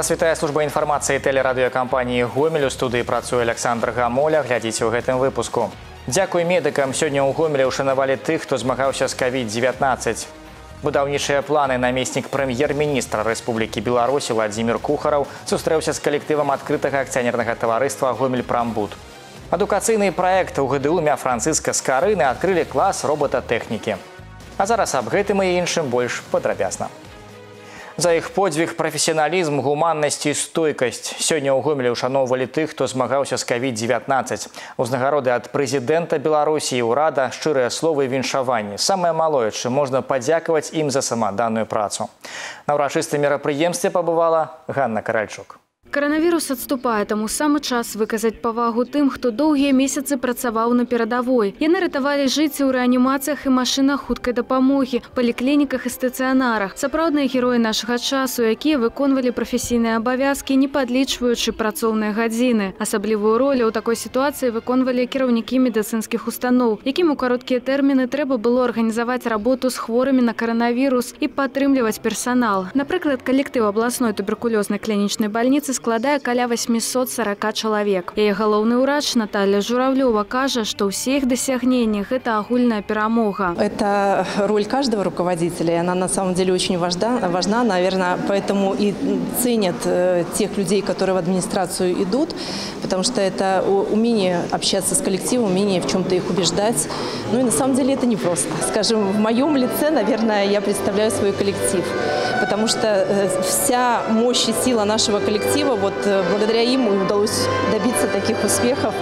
Вас вітае служба інфармацыі тэлерадыёкампаніі гомель у студыі працуе Александр Гамоля глядзіце ў гэтым выпуску. Дзякуй медыкам сёння ў гомелі ўшанавалі тых, хто змагаўся з COVID-19. Будаўнічыя планы намеснік прэм'ер-міністра Рэспублікі Беларусі Владзімир Кухараў сустрэўся з калектывам адкрытага акцыянернага таварыства гомель прамбуд. Адукацыйны праект у ГДУ мя Францыска Скарыны адкрылі клас роботатэхнікі. А зараз аб гэтым і іншым больш падрабязна. За іх подзвіг прафесіяналізм, гуманнасць і стойкасць. Сёння ў гомелі ўшаноўвалі тых, хто змагаўся з COVID-19. Узнагароды ад прэзідэнта Беларусі і ўрада шчырыя словы віншаванні. Самае малое, чым можна падзякаваць ім за самаданную працу. На ўрачыстым мерапрыемстве пабывала Ганна Каральчук. Каранавірус адступае, таму самы час выказаць павагу тым, хто доўгія месяцы працаваў на перадавой. Яны ратавалі жыцці ў рэанімацыях і машынах хуткай дапамогі, паліклініках і стацыянарах. Сапраўдныя героі нашага часу, якія выконвалі прафесійныя абавязкі, не падлічваючы працоўныя гадзіны. Асаблівую ролю ў такой сітуацыі выконвалі кіраўнікі медыцынскіх устаноў, якім у кароткія тэрміны трэба было арганізаваць работу з хворымі на каранавірус і падтрымліваць персанал. Напрыклад, калектыў абласной туберкулёзнай клінічнай бальніцы складае каля 840 чалавек. Яе галоўны ўрач Наталья Журавлёва кажа, што ўсе іх дасягненні гэта агульная перамога. Это роль каждого руководителя, и она на самом деле очень важна, важна, наверное, поэтому и ценят э, тех людей, которые в администрацию идут, потому что это умение общаться с коллективом, умение в чем-то их убеждать. Ну и на самом деле это непросто. Скажем, в моем лице, наверное, я представляю свой коллектив, потому что э, вся мощь и сила нашего коллектива счастливо. Вот э, благодаря им удалось добиться таких успехов,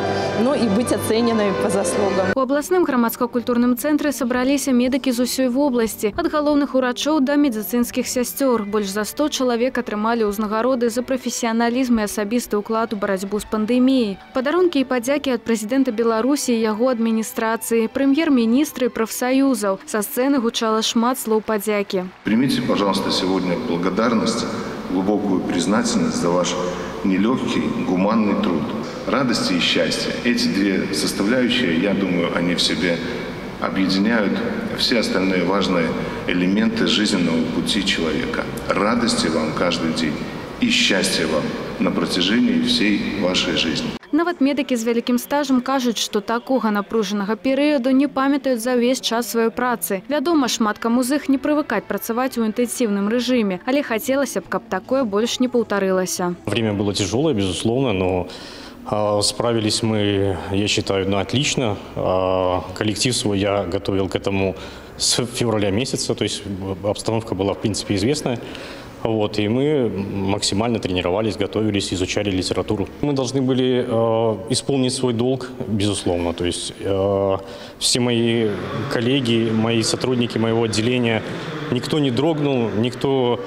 ну и быть оцененными по заслугам. У областным громадско-культурным центре собрались медики з усёй вобласці. Ад галоўных урачоў да медицинских сестер. Больш за 100 чалавек атрымалі ўзнагароды за прафесіяналізм і асабісты ўклад у барацьбу з пандэміяй. Падарункі і падзякі ад прэзідэнта Беларусі і яго адміністрацыі, прэм'ер-міністры прафсаюзаў. Са сцэны гучала шмат слоў падзякі. Примите, пожалуйста, сегодня благодарность глубокую признательность за ваш нелегкий, гуманный труд. Радости и счастья. Эти две составляющие, я думаю, они в себе объединяют все остальные важные элементы жизненного пути человека. Радости вам каждый день и счастья вам на протяжении всей вашей жизни. Нават медыкі з вялікім стажам кажуць, што такога напружанага перыяду не памятаюць за ўвесь час сваёй працы. Вядома, шмат каму з іх не прывыкаць працаваць у інтэнсіўным рэжыме, але хацелася б, каб такое больш не паўтарылася. Время было тяжелое, безусловно, но справились мы, я считаю, ну, отлично. Коллектив свой я готовил к этому с февраля месяца, то есть обстановка была, в принципе, известная. Вот, и мы максимально тренировались, готовились, изучали литературу. Мы должны были э, исполнить свой долг, безусловно. То есть э, все мои коллеги, мои сотрудники моего отделения, никто не дрогнул, никто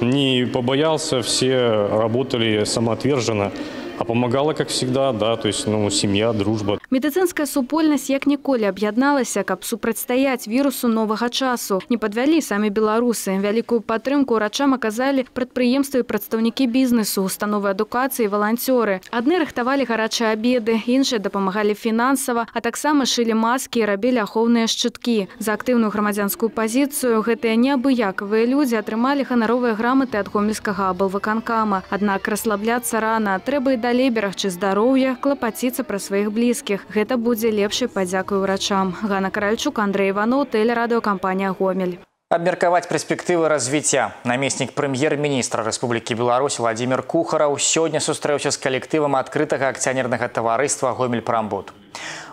не побоялся, все работали самоотверженно. А помогала, как всегда, да, то есть, ну, семья, дружба. Медицинская супольнасць як ніколі аб'ядналася, каб супрацьстаяць вірусу новага часу. Не падвялі самі беларусы. Вялікую падтрымку ўрачам аказалі прадпрыемствы і прадстаўнікі бізнесу, установы адукацыі, валанцёры. Адны рыхтавалі гарачыя абеды, іншыя дапамагалі фінансава, а таксама шылі маскі і рабілі ахоўныя шчыткі. За актыўную грамадзянскую пазіцыю гэтыя неабыякавыя людзі атрымалі ганаровыя граматы ад гомельскага абалвыканкама. Аднак расслабляцца рана трэба і да далей берагчы здароўя, клапаціцца пра сваіх блізкіх. Гэта будзе лепшай падзякуй урачам. Гана Каральчук, Андрей Іванов, тэлерадыёкампанія Гомель. Абмеркаваць перспектывы развіцця. Намеснік прэм'ер-міністра Рэспублікі Беларусь Владзімир Кухараў сёння сустрэўся з калектывам адкрытага акцыянернага таварыства Гомель Прамбуд.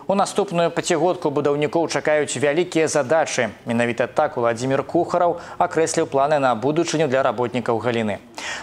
У наступную пацігодку будаўнікоў чакаюць вялікія задачы. Менавіта так Владзімир Кухараў акрэсліў планы на будучыню для работнікаў галіны.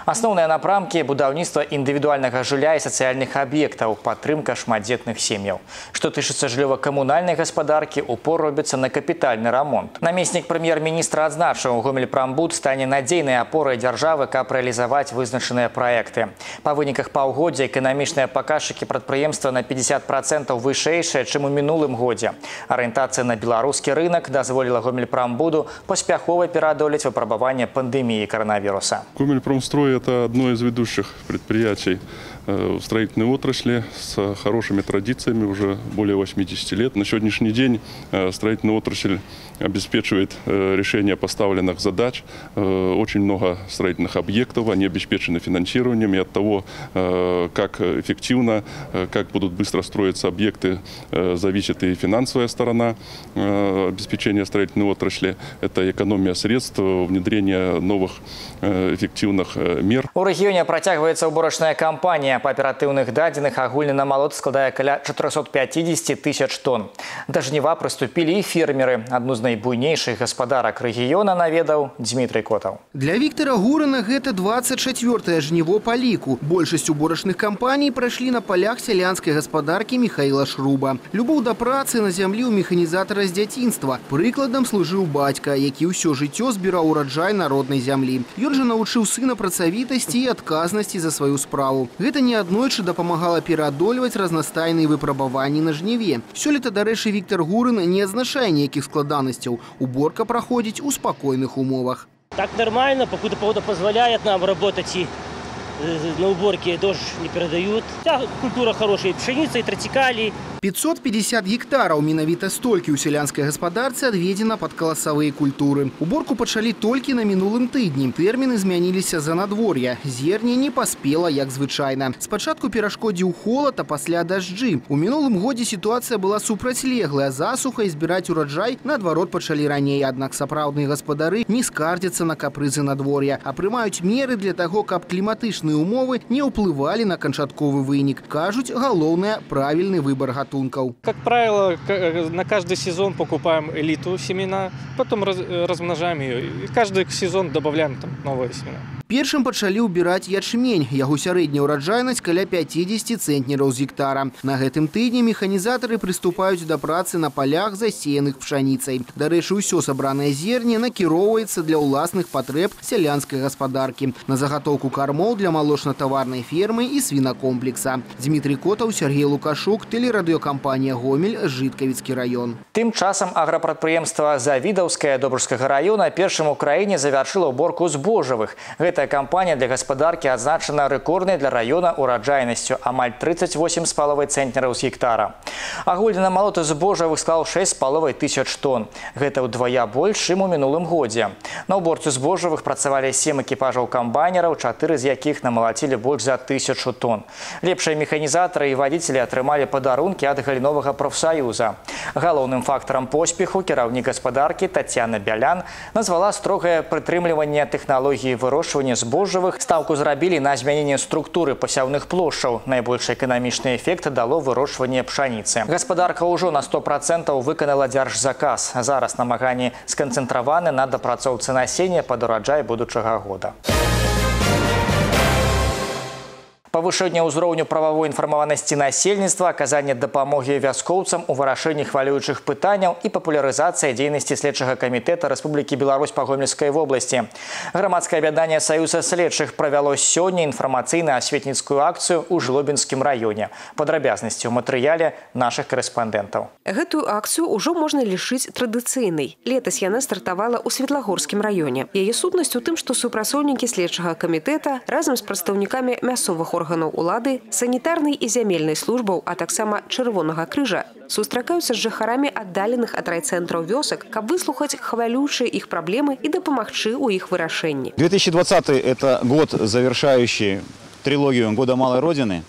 Асноўныя напрамкі будаўніцтва індывідуальнага жылля і сацыяльных аб'ектаў, падтрымка шматдзетных сем'яў. Што тычыцца жыллёва-камунальнай гаспадаркі, упор робіцца на капітальны рамонт. Намеснік прэм'ер-міністра адзначыў, Гомель-Прамбуд стане надзейнай апорай дзяржавы, каб рэалізаваць вызначаныя праекты. Па выніках паўгоддзя эканамічныя паказчыкі прадпрыемства на 50 процентаў вышэйшыя, чым у мінулым годзе. Арыентацыя на беларускі рынок дазволіла гомельпрамбуду паспяхова пераадолець выпрабаванне пандэміі каранавіруса. Гомельпромсталь «Метрострой» – это одно из ведущих предприятий э, в строительной отрасли с хорошими традициями уже более 80 лет. На сегодняшний день э, строительная отрасль обеспечивает э, решение поставленных задач. Очень много строительных объектов, они обеспечены финансированием. И от того, как эффективно, как будут быстро строиться объекты, зависит и финансовая сторона обеспечения строительной отрасли. Это экономия средств, внедрение новых эффективных мер. У рэгіёне працягваецца ўборачная кампанія па аператыўных дадзеных агульны намалот складае каля 450 тысяч тонн. Да жніва прыступілі і фермеры. Адну з найбуйнейшых гаспадарак рэгіёна наведаў Дмітрый Котаў. Для Віктора Гурына гэта 24 жніво па ліку. Большасць уборачных кампаній прайшлі на палях сялянскай гаспадаркі Михаила Шруба. Любоў да працы на зямлі ў механізатара з дзяцінства. Прыкладам служыў бацька, які ўсё жыццё збіраў ураджай народнай зямлі. Ён жа навучыў сына працавітасці і адказнасці за сваю справу. Гэта неаднойчы дапамагала пераадольваць разнастайныя выпрабаванні на жніве. Сёлета, дарэчы, Віктор Гурын не адзначае ніякіх складанасцяў. Уборка праходзіць у спакойных умовах. Так нормально, покуда погода позволяет нам работать и э, на уборке дождь не передают. Вся культура хорошая, и пшеница, и тротикалий. 550 гектараў менавіта столькі ў сялянскай гаспадарцы адведзена пад каласавыя культуры. Уборку пачалі толькі на мінулым тыдні. Тэрміны змяніліся за надвор'я. Зерне не паспела, як звычайна. Спачатку перашкодзіў холад, а пасля дажджы. У мінулым годзе сітуацыя была супрацьлеглая. Засуха і збіраць ураджай наадварот пачалі раней. Аднак сапраўдныя гаспадары не скардзяцца на капрызы надвор'я, а прымаюць меры для таго, каб кліматычныя умовы не ўплывалі на канчатковы вынік. Кажуць, галоўнае правільны выбар гатункаў гатунков? Как правило, э, на каждый сезон покупаем элиту семена, потом э, размножаем ее. И каждый сезон добавляем там новые семена. Першым пачалі ўбіраць ячмень. Яго сярэдняя ўраджайнасць каля 50 цэнтнераў з гектара. На гэтым тыдні механізатары прыступаюць да працы на палях, засеяных пшаніцай. Дарэчы, ўсё сабранае зерне накіроўваецца для ўласных патрэб сялянскай гаспадаркі. На загатоўку кармоў для малочна-таварнай фермы і свінакомплекса. Дмітрий Котаў, Сергей Лукашук, тэлерадыёкампанія «Гомель», Жыткавіцкі раён. Тым часам аграпрадпрыемства Завідаўскае Добрскага раёна першым у краіне завяршыла ўборку збожавых. Гэта Гэтая кампанія для гаспадаркі адзначана рэкорднай для раёна ураджайнасцю амаль 38 з паловай цэнтнераў з гектара. Агульны намалот збожавых склаў 6 з паловай тысяч тонн. Гэта ўдвая больш, чым у мінулым годзе. На ўборцу збожавых працавалі 7 экіпажаў камбайнераў, чатыры з якіх намалацілі больш за тысячу тонн. Лепшыя механізатары і вадзіцелі атрымалі падарункі ад галіновага прафсаюза. Галоўным фактарам поспеху кіраўнік гаспадаркі Татьяна Бялян назвала строгае прытрымліванне тэхналогіі вырошчвання вырошчвання збожжавых стаўку зрабілі на змяненне структуры пасяўных плошчаў. Найбольшы эканамічны эфект дало вырошчванне пшаніцы. Гаспадарка ўжо на 100 процентаў выканала дзяржзаказ. Зараз намаганні сканцэнтраваны на дапрацоўцы насення пад ураджай будучага года. Павышэнне ўзроўню прававой інфармаванасці насельніцтва, аказанне дапамогі вяскоўцам у вырашэнні хвалюючых пытанняў і папулярызацыя дзейнасці следчага камітэта Рэспублікі Беларусь па гомельскай вобласці. Грамадскае аб'яднанне саюза следчых правяло сёння інфармацыйна-асветніцкую акцыю ў жлобінскім раёне. Падрабязнасці ў матэрыяле нашых корэспандэнтаў. Гэтую акцыю ўжо можна лічыць традыцыйнай. Летась яна стартавала ў светлагорскім раёне. Яе сутнасць у тым, што супрацоўнікі следчага камітэта разам з прадстаўнікамі мясцовых органаў органаў улады, санітарнай і зямельнай службаў, а таксама чырвонага крыжа сустракаюцца з жыхарамі аддаленых ад райцэнтраў вёсак, каб выслухаць хвалючыя іх праблемы і дапамагчы ў іх вырашэнні. 2020 это год, завершающий трилогию «Года малой Родины».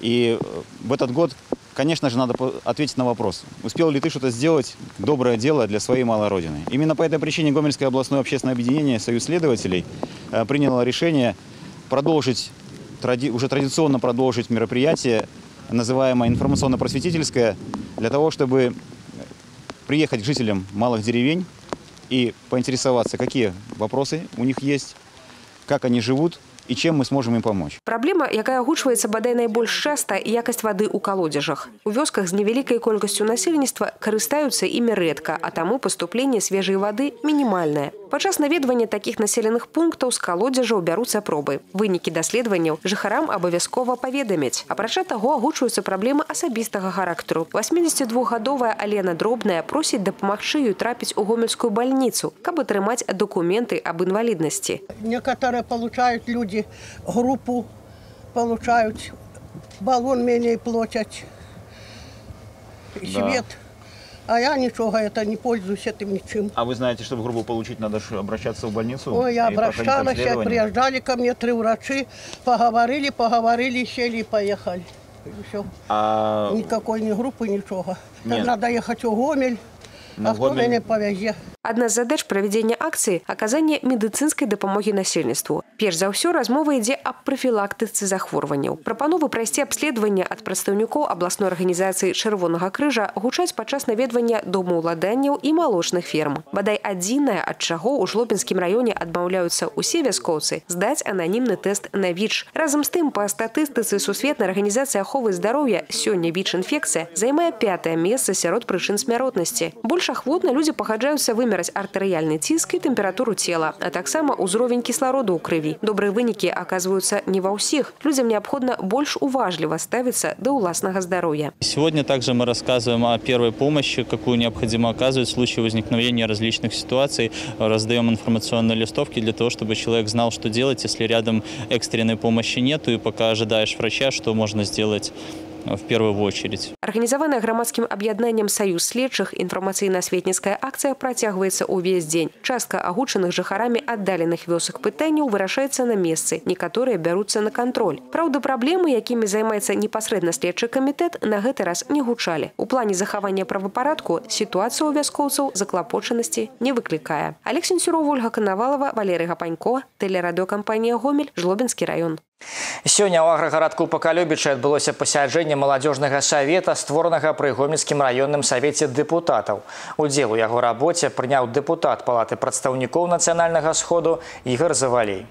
И в этот год, конечно же, надо ответить на вопрос, успел ли ты что-то сделать, доброе дело для своей малой Родины. Именно по этой причине Гомельское областное общественное объединение «Союз следователей» э, приняло решение продолжить тради, уже традиционно продолжить мероприятие, называемое информационно-просветительское, для того, чтобы приехать к жителям малых деревень и поинтересоваться, какие вопросы у них есть, как они живут, і чым мы сможам ім памочь. Праблема, якая агучваецца бадай найбольш часта якасць вады ў калодзежах. У вёсках з невялікай колькасцю насельніцтва карыстаюцца імі рэдка, а таму паступленне свежай вады мінімальнае. Падчас наведвання такіх населеных пунктаў з калодзежаў бяруцца пробы. Вынікі даследаванняў жыхарам абавязкова паведамяць. Апрача таго агучваюцца праблемы асабістага характару. 82гадовая Алена Дробная просіць дапамагчы ёй трапіць у гомельскую больніцу, каб атрымаць дакументы аб інваліднасці. Некоторые получают люди группу, получают баллон менее платят, свет. А я ничего это не пользуюсь этим ничем. А вы знаете, чтобы группу получить, надо обращаться в больницу? Ой, я обращалась, приезжали ко мне три врачи, поговорили, поговорили, сели и поехали. И все. А Никакой ни группы, ничего. Нет. Надо ехать в Гомель, Ну, а кто Гомель- меня повезе? Адна з задач правядзення акцыі аказанне медыцынскай дапамогі насельніцтву. Перш за ўсё размова ідзе аб прафілактыцы захворванняў. Прапановы прайсці абследаванне ад прадстаўнікоў абласной арганізацыі чырвонага крыжа гучаць падчас наведвання домаўладанняў і малочных ферм. Бадай адзінае, ад чаго ў жлобінскім раёне адмаўляюцца ўсе вяскоўцы здаць ананімны тэст на ВІЧ. Разам з тым па статыстыцы сусветнай арганізацыі аховы здароўя сёння ВІЧ-інфекцыя займае пятае месца сярод прычын смяротнасці. Больш ахвотна людзі пагаджаюцца вымераць артэрыяльны ціск і тэмпературу цела, а таксама ўзровень кіслароду ў крыві. Добрыя вынікі аказваюцца не ва ўсіх. Людзям неабходна больш уважліва ставіцца да ўласнага здароўя. Сегодня также мы рассказываем о первой помощи, какую необходимо оказывать в случае возникновения различных ситуаций. Раздаем информационные листовки для того, чтобы человек знал, что делать, если рядом экстренной помощи нету, и пока ожидаешь врача, что можно сделать в первую очередь. Арганізаваная грамадскім аб'яднаннем саюз следчых інфармацыйна-асветніцкая акцыя працягваецца ўвесь дзень. Частка агучаных жыхарамі аддаленых вёсак пытанняў вырашаецца на месцы. Некаторыя бяруцца на кантроль. Праўда, праблемы, якімі займаецца непасрэдна следчы камітэт, на гэты раз не гучалі. У плане захавання правапарадку сітуацыя ў вяскоўцаў заклапочанасці не выклікае. Алексей Сенсюров, Ольга Канавалова, Валерый Гапанько, тэлерадыёкампанія Гомель, Жлобінскі раён. Сёння ў аграгарадку Пакалюбіча адбылося пасяджэнне маладзёжнага савета, створанага пры гомельскім раённым савеце дэпутатаў. Удзел у яго рабоце прыняў дэпутат палаты прадстаўнікоў нацыянальнага сходу Ігар Завалей.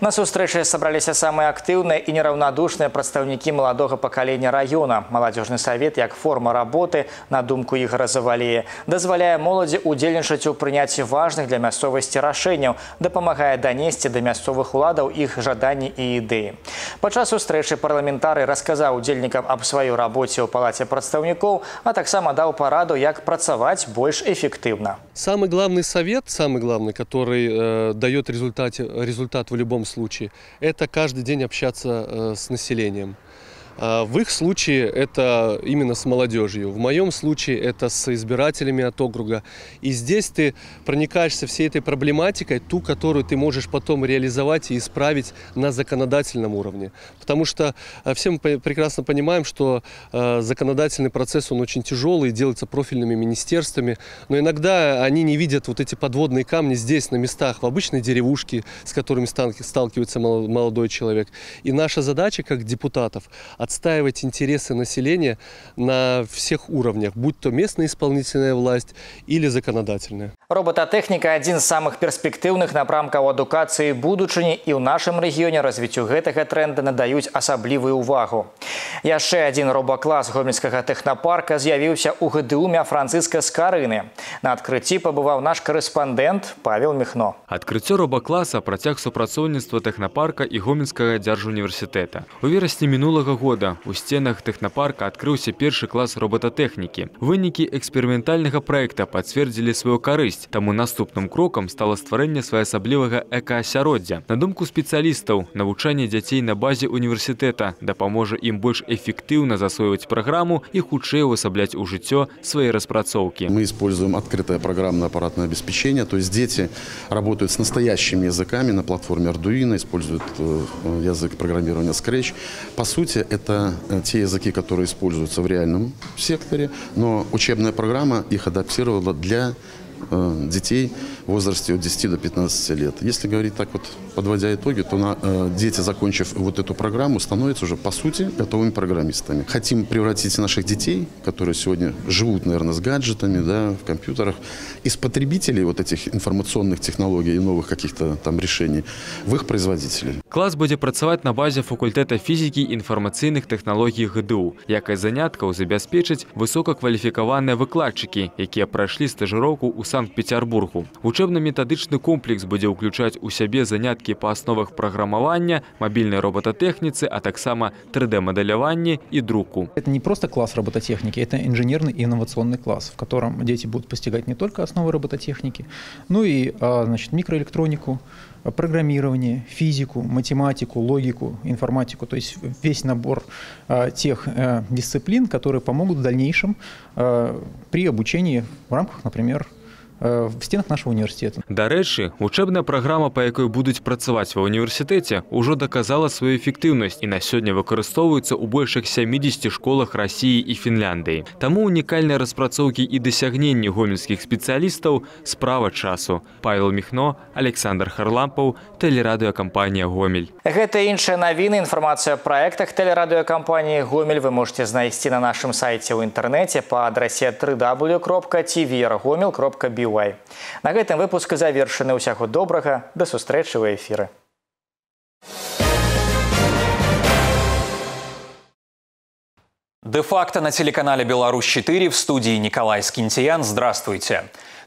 На сустрэчы сабраліся самыя актыўныя і нераўнадушныя прадстаўнікі маладога пакалення раёна. Маладзёжны савет як форма работы, на думку Ігара Завалея, дазваляе моладзі удзельнічаць у прыняцці важных для мясцовасці рашэнняў, дапамагае данесці да мясцовых уладаў іх жаданні і ідэі. Падчас сустрэчы парламентары расказаў удзельнікам аб сваёй рабоце ў палаце прадстаўнікоў, а таксама даў параду, як працаваць больш эффектыўна. Самый главный совет, самый главный, который э, дает результат, результат в любом случае, это каждый день общаться э, с населением. А В их случае это именно с молодежью. В моем случае это с избирателями от округа. И здесь ты проникаешься всей этой проблематикой, ту, которую ты можешь потом реализовать и исправить на законодательном уровне. Потому что э, все мы прекрасно понимаем, что э, законодательный процесс, он очень тяжелый, делается профильными министерствами. Но иногда они не видят вот эти подводные камни здесь, на местах, в обычной деревушке, с которыми стал- сталкивается мол- молодой человек. И наша задача, как депутатов, отстаивать интересы населения на всех уровнях, будь то местная исполнительная власть или законодательная. Роботатэхніка адзін з самых перспектыўных напрамкаў адукацыі будучыні і ў нашым рэгіёне развіццю гэтага тренда надаюць асаблівую ўвагу. Яшчэ адзін робаклас гомельскага тэхнапарка з'явіўся ў ГДУ мя Францыска Скарыны. На адкрыцці пабываў наш карэспандэнт Павел Міхно. Адкрыццё робакласа працяг супрацоўніцтва тэхнапарка і гомельскага дзяржуніверсітэта. У верасні мінулага года у сценах тэхнапарка адкрыўся першы клас роботатэхнікі. Вынікі эксперыментальнага праекта пацвердзілі сваю карысць, таму наступным крокам стала стварэнне своеасаблівага экаасяроддзя. На думку спецыялістаў, навучанне дзяцей на базе універсітэта дапаможа ім больш эфектыўна засвойваць праграму і хутчэй увасабляць у жыццё свае распрацоўкі. Мы используем открытое программное аппаратное обеспечение, то есть дети работают с настоящими языками на платформе Arduino, используют э, язык программирования Scratch. По сути, это э, те языки, которые используются в реальном секторе, но учебная программа их адаптировала для детей в возрасте от 10 до 15 лет. Если говорить так вот, подводя итоги, то на, э, дети, закончив вот эту программу, становятся уже, по сути, готовыми программистами. Хотим превратить наших детей, которые сегодня живут, наверное, с гаджетами, да, в компьютерах, из потребителей вот этих информационных технологий и новых каких-то там решений, в их производителей. Клас будзе працаваць на базе факультэта фізікі і інфармацыйных тэхналогій ГДУ. Якасць заняткаў забяспечыць высокакваліфікаваныя выкладчыкі, якія прайшлі стажыроўку ў Санкт-Петербургу. Учебно-методычны комплекс будзе ўключаць у сябе заняткі па асновах праграмавання, мабільнай роботатэхніцы, а таксама 3D-мадэляванні і друку. Это не просто класс робототехники, это инженерный и инновационный класс, в котором дети будут постигать не только основы робототехники, но и а, значит, микроэлектронику, программирование, физику, математику, логику, информатику, то есть весь набор а, тех а, дисциплин, которые помогут в дальнейшем а, при обучении в рамках, например, в стенах нашего университета. Дарэчы, учебная программа, по якой будуць працаваць ва універсітэце, ужо доказала сваю эфектыўнасць і на сёння выкарыстоўваецца ў большых 70 школах России і Фінляндыі. Таму унікальныя распрацоўкі і дасягненні гомельскіх спецыялістаў справа часу. Павел Міхно, Александр Харлампаў, тэлерадыёкампанія Гомель. Гэта іншыя навіны, інфармацыя о праектах тэлерадыёкампаніі Гомель вы можете знайсці на нашым сайце ў інтэрнэце па адрасе www.tvrgomel.by UA. На гэтым выпуск завершаны ўсяго добрага да сустрэчы ў эфіры. Де-факто на телеканале «Беларусь-4» в студии Николай Скинтиян. Здравствуйте.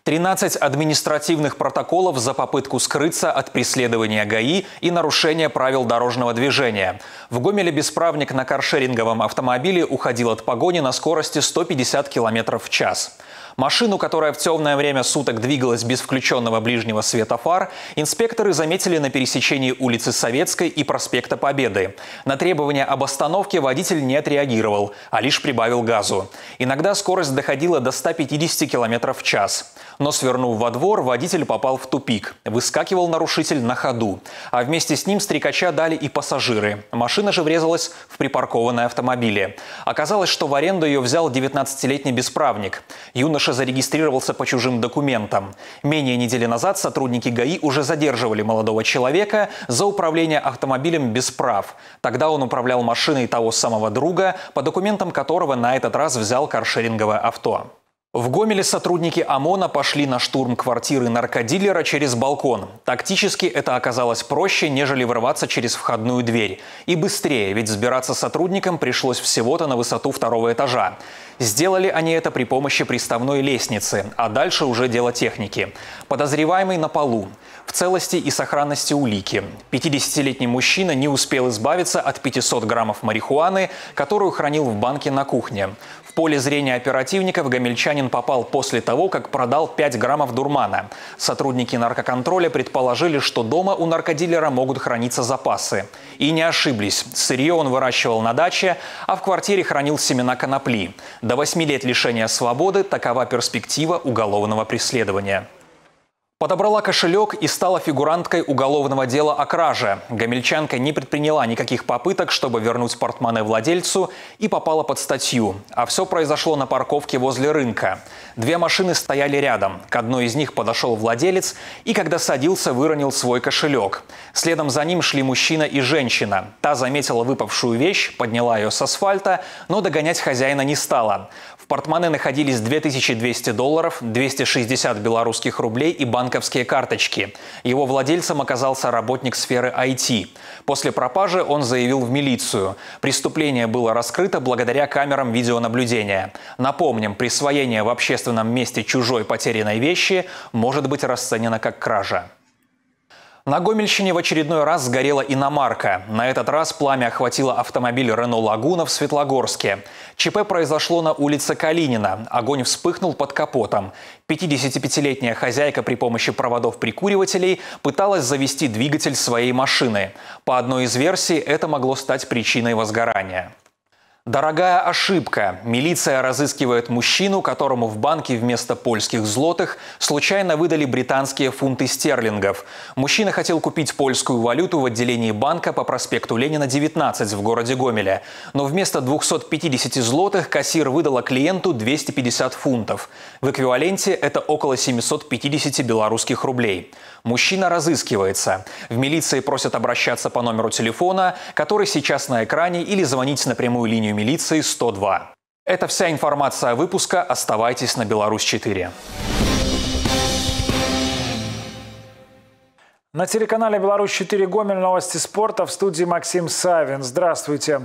13 административных протоколов за попытку скрыться от преследования ГАИ и нарушения правил дорожного движения. В Гомеле бесправник на каршеринговом автомобиле уходил от погони на скорости 150 км в час. Машину, которая в темное время суток двигалась без включенного ближнего света фар, инспекторы заметили на пересечении улицы Советской и проспекта Победы. На требования об остановке водитель не отреагировал, а лишь прибавил газу. Иногда скорость доходила до 150 км в час. Но свернув во двор, водитель попал в тупик. Выскакивал нарушитель на ходу. А вместе с ним стрекача дали и пассажиры. Машина же врезалась в припаркованное автомобиле. Оказалось, что в аренду ее взял 19-летний бесправник. Юноша зарегистрировался по чужим документам. Менее недели назад сотрудники ГАИ уже задерживали молодого человека за управление автомобилем без прав. Тогда он управлял машиной того самого друга, по документам которого на этот раз взял каршеринговое авто. В Гомеле сотрудники ОМОНа пошли на штурм квартиры наркодилера через балкон. Тактически это оказалось проще, нежели врываться через входную дверь. И быстрее, ведь взбираться сотрудникам пришлось всего-то на высоту второго этажа. Сделали они это при помощи приставной лестницы, а дальше уже дело техники. Подозреваемый на полу. В целости и сохранности улики. 50-летний мужчина не успел избавиться от 500 граммов марихуаны, которую хранил в банке на кухне. В поле зрения оперативников гомельчанин попал после того, как продал 5 граммов дурмана. Сотрудники наркоконтроля предположили, что дома у наркодилера могут храниться запасы. И не ошиблись. Сырье он выращивал на даче, а в квартире хранил семена конопли. До 8 лет лишения свободы – такова перспектива уголовного преследования. Подобрала кошелек и стала фигуранткой уголовного дела о краже. Гамельчанка не предприняла никаких попыток, чтобы вернуть портмоне владельцу и попала под статью. А все произошло на парковке возле рынка. Две машины стояли рядом. К одной из них подошел владелец и, когда садился, выронил свой кошелек. Следом за ним шли мужчина и женщина. Та заметила выпавшую вещь, подняла ее с асфальта, но догонять хозяина не стала. Портмоне находились 2200 долларов, 260 белорусских рублей и банковские карточки. Его владельцем оказался работник сферы IT. После пропажи он заявил в милицию. Преступление было раскрыто благодаря камерам видеонаблюдения. Напомним, присвоение в общественном месте чужой потерянной вещи может быть расценено как кража. На Гомельщине в очередной раз сгорела иномарка. На этот раз пламя охватило автомобиль «Рено Лагуна» в Светлогорске. ЧП произошло на улице Калинина. Огонь вспыхнул под капотом. 55-летняя хозяйка при помощи проводов-прикуривателей пыталась завести двигатель своей машины. По одной из версий, это могло стать причиной возгорания. Дорогая ошибка. Милиция разыскивает мужчину, которому в банке вместо польских злотых случайно выдали британские фунты стерлингов. Мужчина хотел купить польскую валюту в отделении банка по проспекту Ленина, 19 в городе Гомеле. Но вместо 250 злотых кассир выдала клиенту 250 фунтов. В эквиваленте это около 750 белорусских рублей. Мужчина разыскивается. В милиции просят обращаться по номеру телефона, который сейчас на экране, или звонить на прямую линию милиции 102. Это вся информация выпуска. Оставайтесь на Беларусь 4. На телеканале «Беларусь-4 Гомель» новости спорта в студии Максим Савин. Здравствуйте.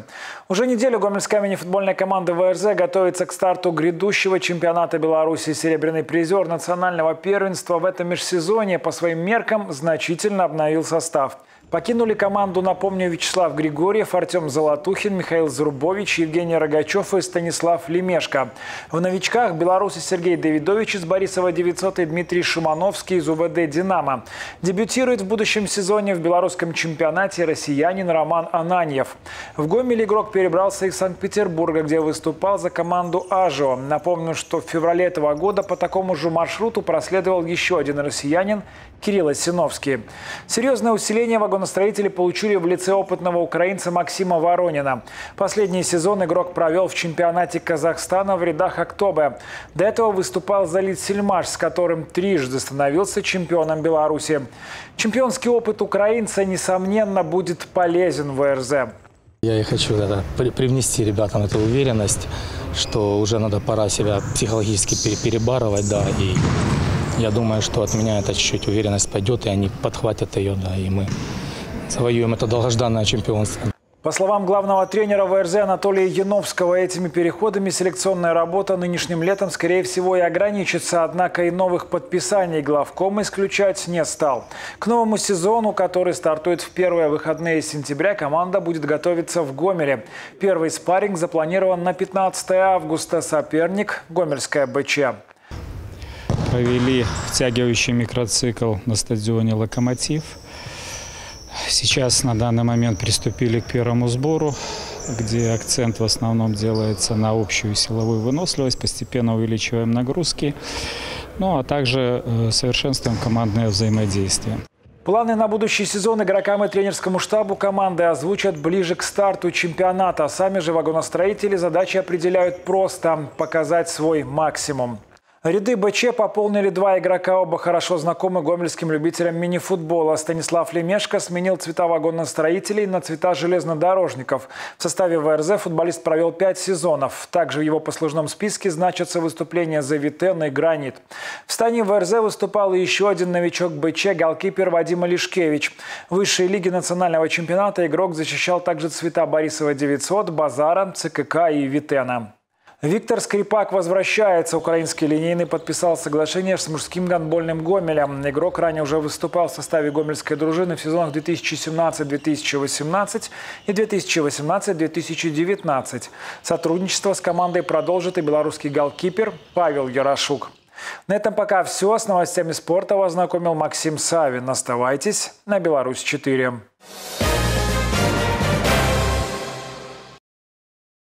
Уже неделю гомельская мини-футбольная команда ВРЗ готовится к старту грядущего чемпионата Беларуси. Серебряный призер национального первенства в этом межсезонье по своим меркам значительно обновил состав. Покинули команду, напомню, Вячеслав Григорьев, Артем Золотухин, Михаил Зарубович, Евгений Рогачев и Станислав Лемешко. В новичках белорусы Сергей Давидович из Борисова 900 и Дмитрий Шимановский из УВД «Динамо». Дебютирует в будущем сезоне в белорусском чемпионате россиянин Роман Ананьев. В Гомеле игрок перебрался из Санкт-Петербурга, где выступал за команду «Ажио». Напомню, что в феврале этого года по такому же маршруту проследовал еще один россиянин Кирилл Осиновский. Серьезное усиление вагоностроители получили в лице опытного украинца Максима Воронина. Последний сезон игрок провел в чемпионате Казахстана в рядах Октобе. До этого выступал за Литсельмаш, с которым трижды становился чемпионом Беларуси. Чемпионский опыт украинца, несомненно, будет полезен в РЗ. Я и хочу это, привнести ребятам эту уверенность, что уже надо пора себя психологически перебарывать, да, и я думаю, что от меня это чуть-чуть уверенность пойдет, и они подхватят ее, да, и мы завоюем это долгожданное чемпионство. По словам главного тренера ВРЗ Анатолия Яновского, этими переходами селекционная работа нынешним летом, скорее всего, и ограничится. Однако и новых подписаний главком исключать не стал. К новому сезону, который стартует в первые выходные сентября, команда будет готовиться в Гомеле. Первый спарринг запланирован на 15 августа. Соперник – Гомельская БЧ провели втягивающий микроцикл на стадионе «Локомотив». Сейчас на данный момент приступили к первому сбору, где акцент в основном делается на общую силовую выносливость, постепенно увеличиваем нагрузки, ну а также э, совершенствуем командное взаимодействие. Планы на будущий сезон игрокам и тренерскому штабу команды озвучат ближе к старту чемпионата. Сами же вагоностроители задачи определяют просто – показать свой максимум. Ряды БЧ пополнили два игрока, оба хорошо знакомы гомельским любителям мини-футбола. Станислав Лемешко сменил цвета вагоностроителей на цвета железнодорожников. В составе ВРЗ футболист провел пять сезонов. Также в его послужном списке значатся выступления за Витен и Гранит. В стане ВРЗ выступал еще один новичок БЧ, голкипер Вадим Лишкевич. В высшей лиге национального чемпионата игрок защищал также цвета Борисова 900, Базара, ЦКК и Витена. Виктор Скрипак возвращается. Украинский линейный подписал соглашение с мужским гандбольным Гомелем. Игрок ранее уже выступал в составе гомельской дружины в сезонах 2017-2018 и 2018-2019. Сотрудничество с командой продолжит и белорусский голкипер Павел Ярошук. На этом пока все. С новостями спорта вас знакомил Максим Савин. Оставайтесь на Беларусь 4.